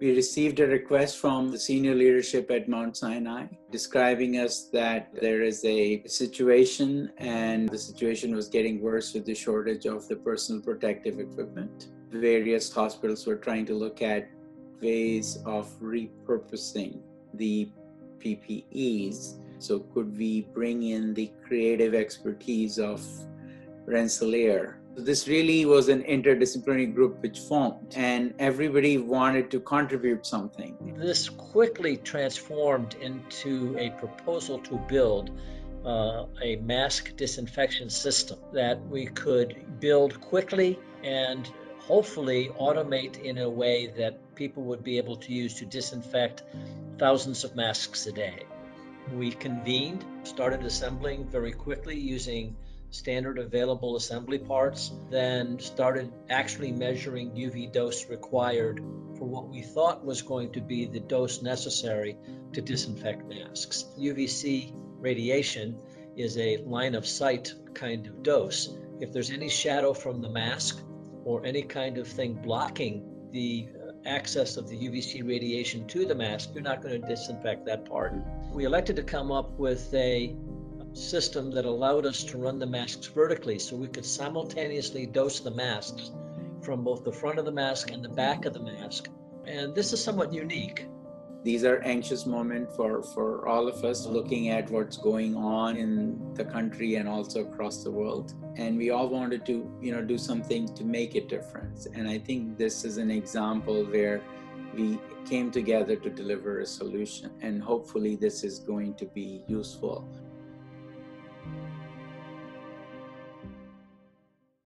We received a request from the senior leadership at Mount Sinai describing us that there is a situation and the situation was getting worse with the shortage of the personal protective equipment. Various hospitals were trying to look at ways of repurposing the PPEs. So, could we bring in the creative expertise of Rensselaer this really was an interdisciplinary group which formed, and everybody wanted to contribute something. This quickly transformed into a proposal to build uh, a mask disinfection system that we could build quickly and hopefully automate in a way that people would be able to use to disinfect thousands of masks a day. We convened, started assembling very quickly using standard available assembly parts, then started actually measuring UV dose required for what we thought was going to be the dose necessary to disinfect masks. UVC radiation is a line of sight kind of dose. If there's any shadow from the mask or any kind of thing blocking the uh, access of the UVC radiation to the mask, you're not going to disinfect that part. We elected to come up with a system that allowed us to run the masks vertically so we could simultaneously dose the masks from both the front of the mask and the back of the mask. And this is somewhat unique. These are anxious moments for, for all of us looking at what's going on in the country and also across the world. And we all wanted to, you know, do something to make a difference. And I think this is an example where we came together to deliver a solution. And hopefully this is going to be useful.